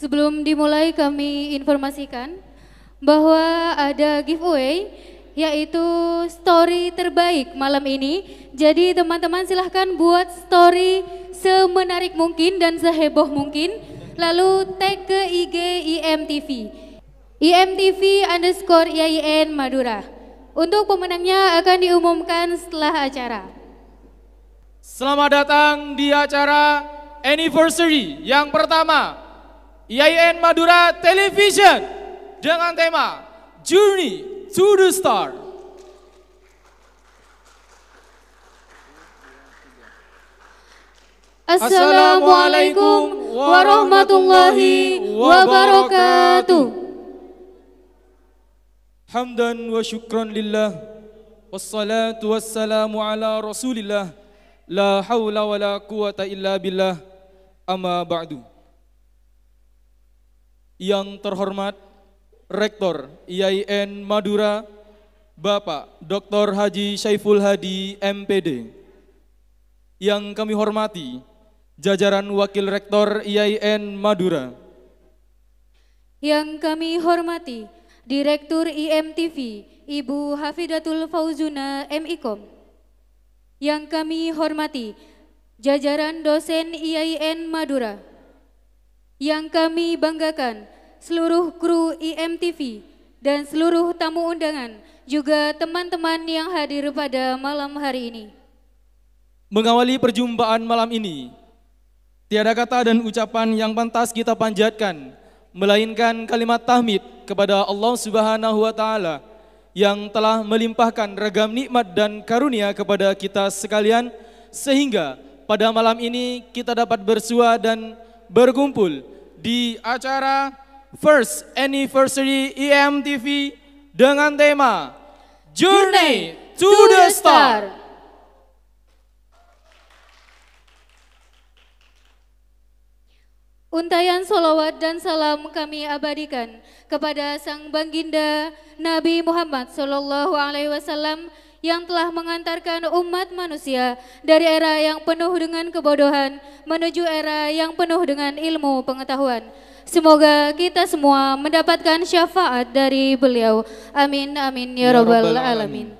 Sebelum dimulai kami informasikan bahwa ada giveaway yaitu story terbaik malam ini. Jadi teman-teman silahkan buat story semenarik mungkin dan seheboh mungkin. Lalu tag ke IG IMTV. IMTV underscore IAIN Madura. Untuk pemenangnya akan diumumkan setelah acara. Selamat datang di acara anniversary yang pertama IAIN Madura Television. Dengan tema Journey to the Star. Assalamualaikum warahmatullahi wabarakatuh. Hamdan wa syukran lillah. Wassalatu wassalamu ala rasulillah. La hawla wa la quwata illa billah. Amma ba'du Yang terhormat Rektor IAIN Madura Bapak Dr. Haji Syaiful Hadi MPD Yang kami hormati Jajaran Wakil Rektor IAIN Madura Yang kami hormati Direktur IMTV Ibu Hafidatul Fauzuna MIKOM. Yang kami hormati jajaran dosen IAIN Madura. Yang kami banggakan seluruh kru IMTV dan seluruh tamu undangan juga teman-teman yang hadir pada malam hari ini. Mengawali perjumpaan malam ini, tiada kata dan ucapan yang pantas kita panjatkan melainkan kalimat tahmid kepada Allah Subhanahu wa taala yang telah melimpahkan ragam nikmat dan karunia kepada kita sekalian sehingga pada malam ini kita dapat bersua dan berkumpul di acara First Anniversary EMTV dengan tema Journey to the Star. Untayan solawat dan salam kami abadikan kepada Sang Baginda Nabi Muhammad Sallallahu Alaihi Wasallam yang telah mengantarkan umat manusia dari era yang penuh dengan kebodohan menuju era yang penuh dengan ilmu pengetahuan. Semoga kita semua mendapatkan syafaat dari beliau. Amin amin ya, ya rabbal alamin.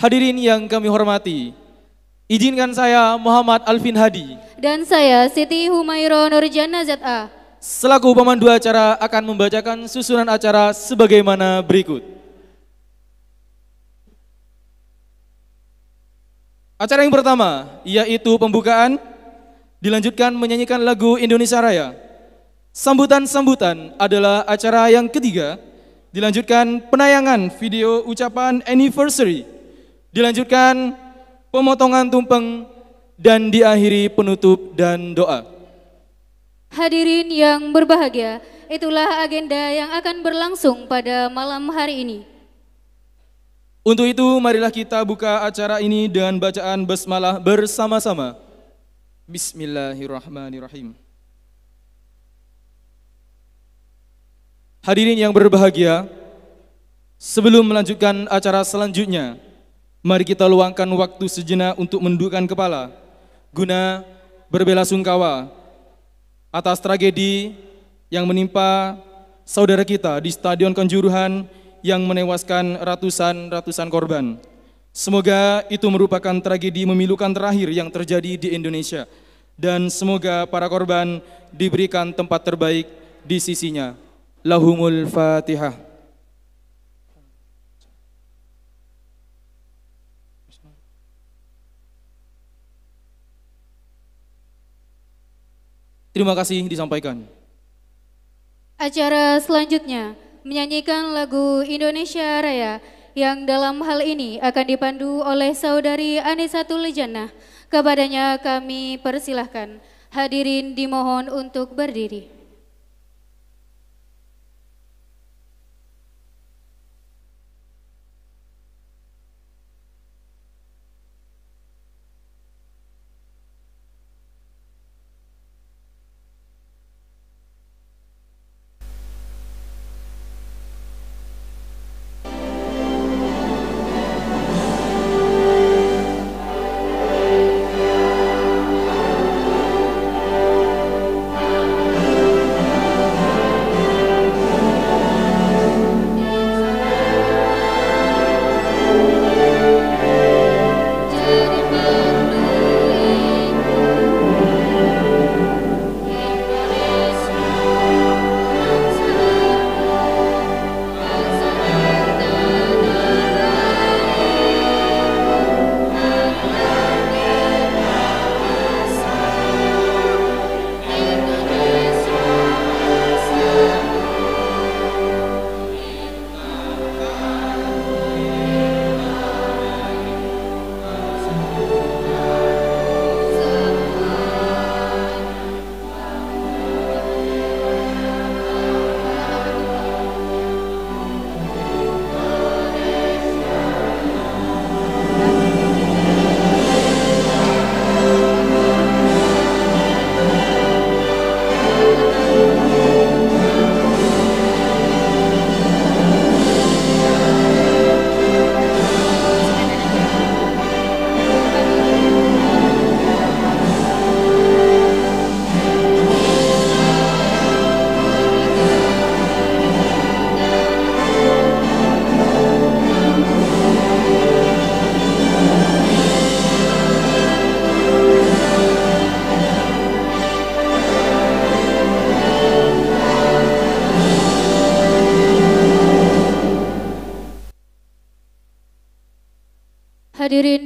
Hadirin yang kami hormati, Izinkan saya Muhammad Alvin Hadi. Dan saya Siti Humairo Nurjana ZA. Selaku pemandu acara akan membacakan susunan acara sebagaimana berikut. Acara yang pertama yaitu pembukaan, dilanjutkan menyanyikan lagu Indonesia Raya. Sambutan-sambutan adalah acara yang ketiga, dilanjutkan penayangan video ucapan anniversary, dilanjutkan pemotongan tumpeng, dan diakhiri penutup dan doa. Hadirin yang berbahagia, itulah agenda yang akan berlangsung pada malam hari ini. Untuk itu, marilah kita buka acara ini dengan bacaan basmalah bersama-sama. Bismillahirrahmanirrahim. Hadirin yang berbahagia, sebelum melanjutkan acara selanjutnya, Mari kita luangkan waktu sejenak untuk mendukkan kepala guna berbela sungkawa atas tragedi yang menimpa saudara kita di Stadion Kanjuruhan yang menewaskan ratusan-ratusan korban. Semoga itu merupakan tragedi memilukan terakhir yang terjadi di Indonesia dan semoga para korban diberikan tempat terbaik di sisinya. Lahumul Fatihah. Terima kasih disampaikan. Acara selanjutnya menyanyikan lagu Indonesia Raya yang dalam hal ini akan dipandu oleh saudari Anisatul Jannah. Kepadanya kami persilahkan. Hadirin dimohon untuk berdiri.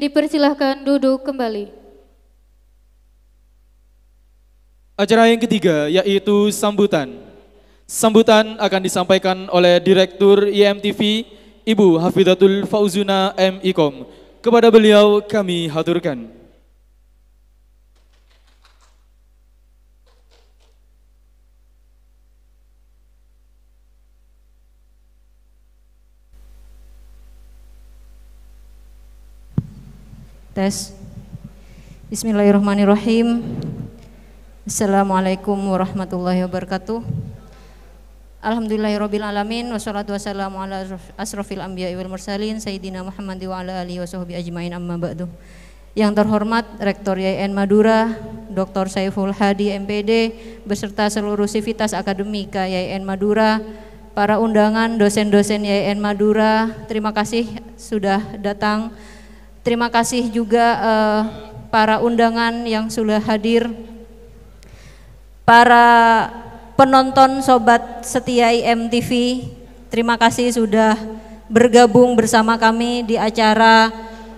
Dipersilahkan duduk kembali. Acara yang ketiga yaitu sambutan. Sambutan akan disampaikan oleh Direktur IMTV Ibu Hafidatul Fauzuna M. Ikom. Kepada beliau kami haturkan. Tes. Bismillahirrahmanirrahim. Assalamualaikum warahmatullahi wabarakatuh. Alhamdulillahirabbil alamin wassalatu wassalamu ala asrofil anbiya wal mursalin sayyidina Muhammad wa ala alihi wa sahbihi ajmain amma ba'du. Yang terhormat Rektor YN Madura, Dr. Saiful Hadi MPD beserta seluruh sivitas akademika YN Madura, para undangan dosen-dosen YN Madura, terima kasih sudah datang Terima kasih juga uh, para undangan yang sudah hadir, para penonton sobat setia IMTV, terima kasih sudah bergabung bersama kami di acara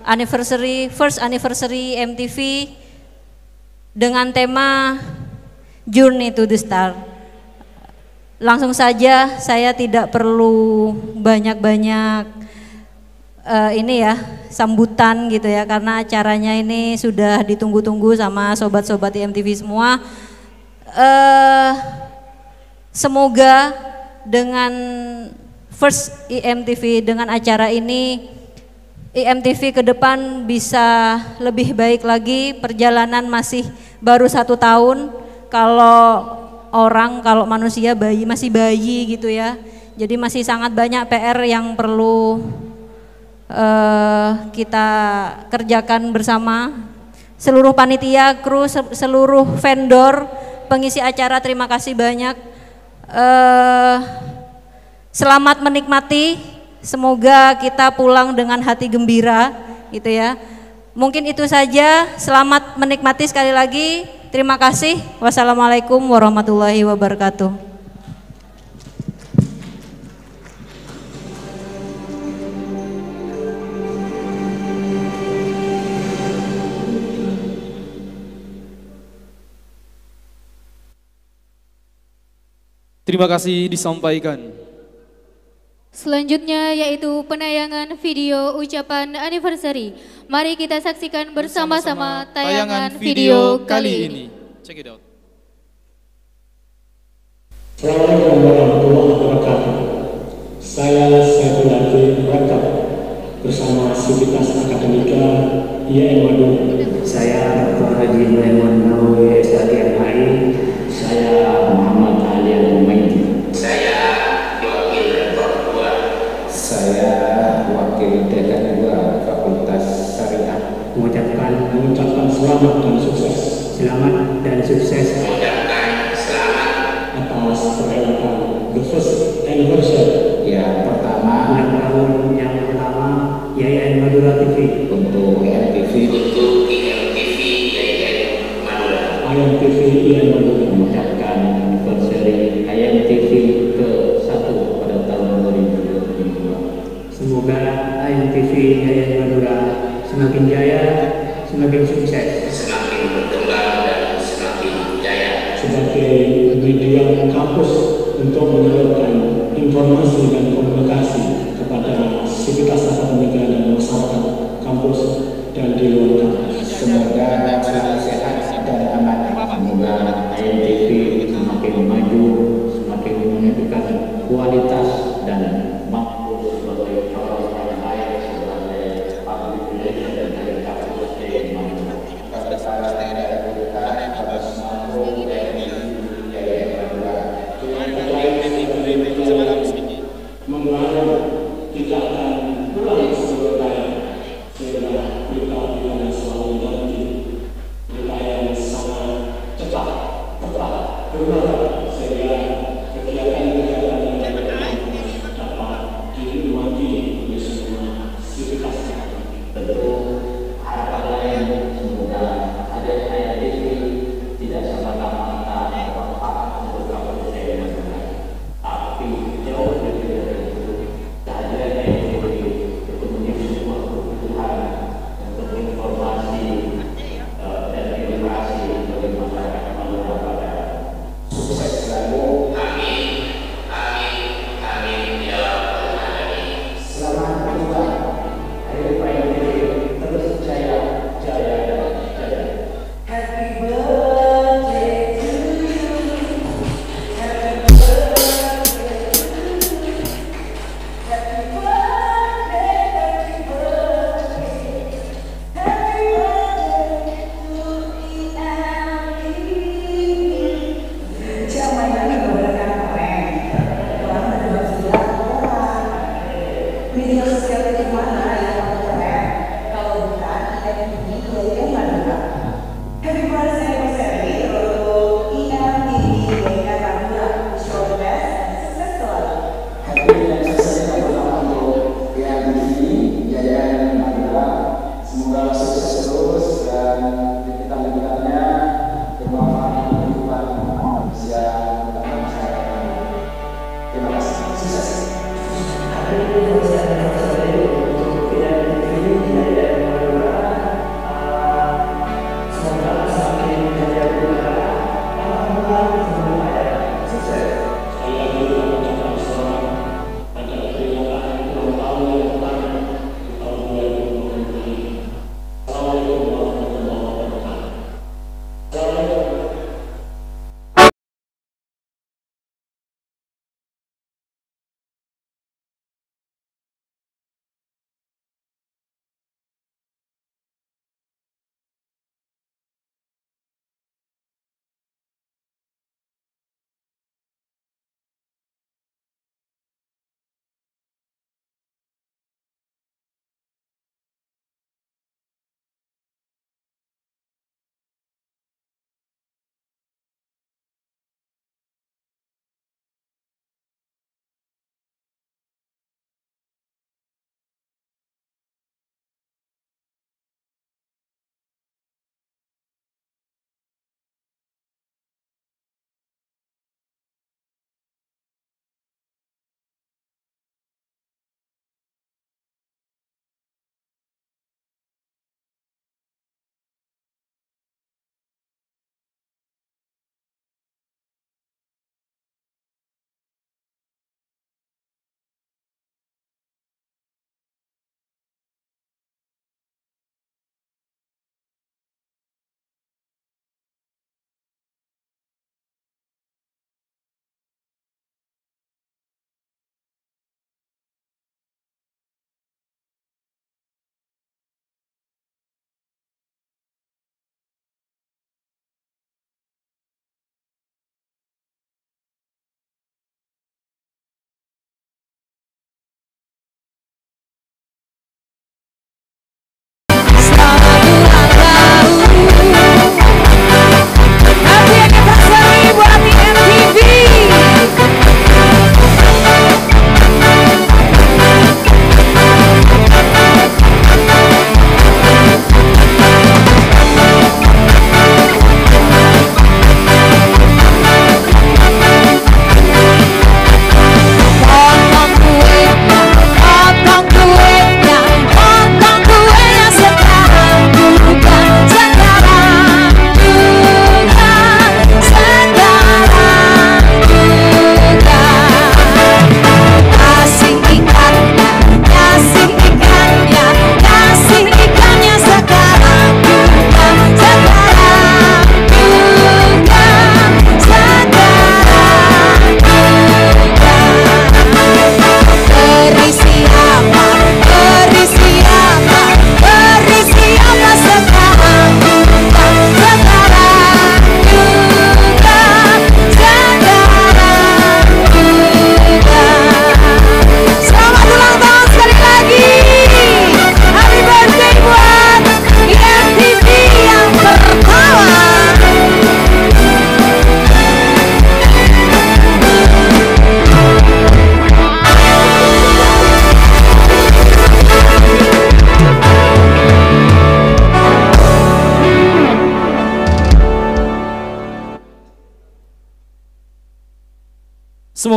anniversary first anniversary MTV dengan tema Journey to the Star. Langsung saja saya tidak perlu banyak-banyak uh, ini ya sambutan gitu ya karena acaranya ini sudah ditunggu-tunggu sama sobat-sobat IMTV semua. Uh, semoga dengan first IMTV dengan acara ini IMTV ke depan bisa lebih baik lagi. Perjalanan masih baru satu tahun. Kalau orang kalau manusia bayi masih bayi gitu ya. Jadi masih sangat banyak PR yang perlu uh, kita kerjakan bersama seluruh panitia, kru, seluruh vendor, pengisi acara terima kasih banyak. Uh, selamat menikmati, semoga kita pulang dengan hati gembira, gitu ya. Mungkin itu saja. Selamat menikmati sekali lagi. Terima kasih. Wassalamualaikum warahmatullahi wabarakatuh. Terima kasih disampaikan. Selanjutnya yaitu penayangan video ucapan anniversary. Mari kita saksikan bersama-sama tayangan video kali ini. Check it out. Assalamualaikum warahmatullahi wabarakatuh. Saya Saiful Hadi Rektor bersama Sivitas Akademika IAIN Madura. Saya Dr. Haji Sulaiman Nawawi SDM Saya Muhammad Selamat dan sukses. Berkembang dan semakin jaya. sebagai media kampus untuk menyalurkan informasi dan komunikasi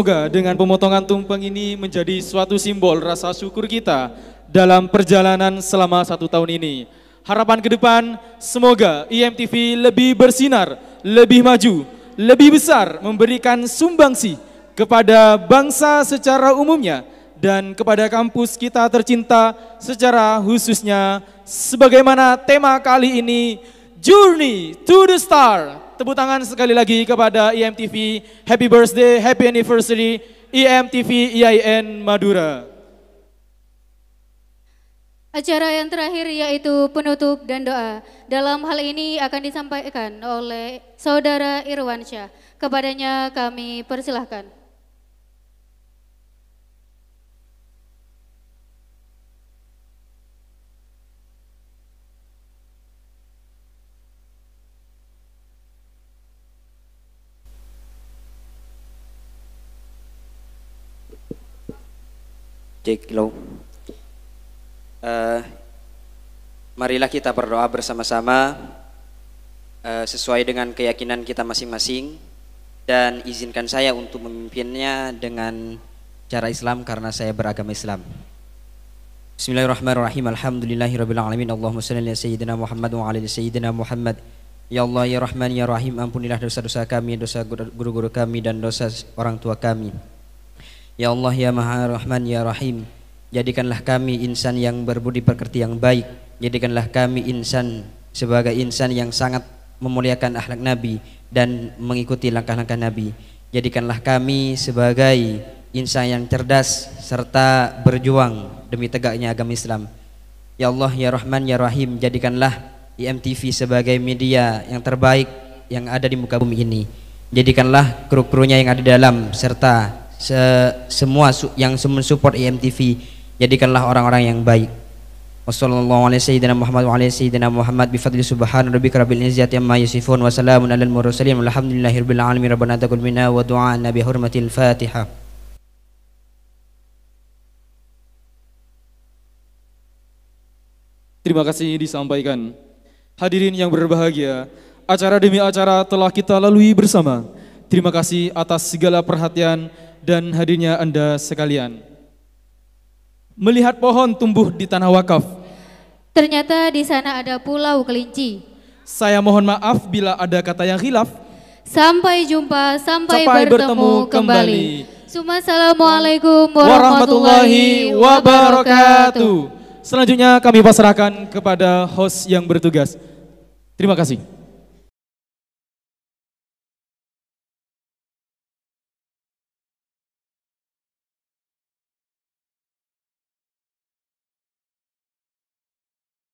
Semoga dengan pemotongan tumpeng ini menjadi suatu simbol rasa syukur kita dalam perjalanan selama satu tahun ini. Harapan ke depan, semoga IMTV lebih bersinar, lebih maju, lebih besar memberikan sumbangsi kepada bangsa secara umumnya dan kepada kampus kita tercinta secara khususnya sebagaimana tema kali ini Journey to the Star Tepuk tangan sekali lagi kepada IMTV. Happy birthday, happy anniversary IMTV IAIN Madura. Acara yang terakhir yaitu penutup dan doa. Dalam hal ini akan disampaikan oleh Saudara Irwansyah. Kepadanya kami persilahkan. Jake Low. Uh, marilah kita berdoa bersama-sama uh, sesuai dengan keyakinan kita masing-masing dan izinkan saya untuk memimpinnya dengan cara Islam karena saya beragama Islam. Bismillahirrahmanirrahim. Alhamdulillahirabbil. Allahumma shalli ala sayyidina Muhammad wa ala sayyidina Muhammad. Ya Allah ya Rahman ya Rahim ampunilah dosa-dosa kami, dosa guru-guru kami dan dosa orang tua kami. Ya Allah ya Maha Rahman ya Rahim. Jadikanlah kami insan yang berbudi pekerti yang baik. Jadikanlah kami insan sebagai insan yang sangat memuliakan akhlak Nabi Dan mengikuti langkah-langkah Nabi. Jadikanlah kami sebagai insan yang cerdas Serta berjuang demi tegaknya agama Islam. Ya Allah ya Rahman ya Rahim Jadikanlah IMTV sebagai media yang terbaik yang ada di muka bumi ini. Jadikanlah kru-krunya yang ada di dalam serta se semua yang mensupport IMTV jadikanlah orang-orang yang baik Wassalamualaikum warahmatullahi Muhammad wa sayyidina Muhammad subhan rabbika rabbil izzati amma yasifun wa salamun alal mursalin alamin rabbana minna wa Terima kasih disampaikan. Hadirin yang berbahagia, acara demi acara telah kita lalui bersama. Terima kasih atas segala perhatian dan hadirnya Anda sekalian. Melihat pohon tumbuh di tanah wakaf. Ternyata di sana ada pulau kelinci. Saya mohon maaf bila ada kata yang khilaf. Sampai jumpa, sampai, sampai bertemu, bertemu kembali. kembali. Assalamualaikum warahmatullahi wabarakatuh. Selanjutnya kami pasrahkan kepada host yang bertugas. Terima kasih.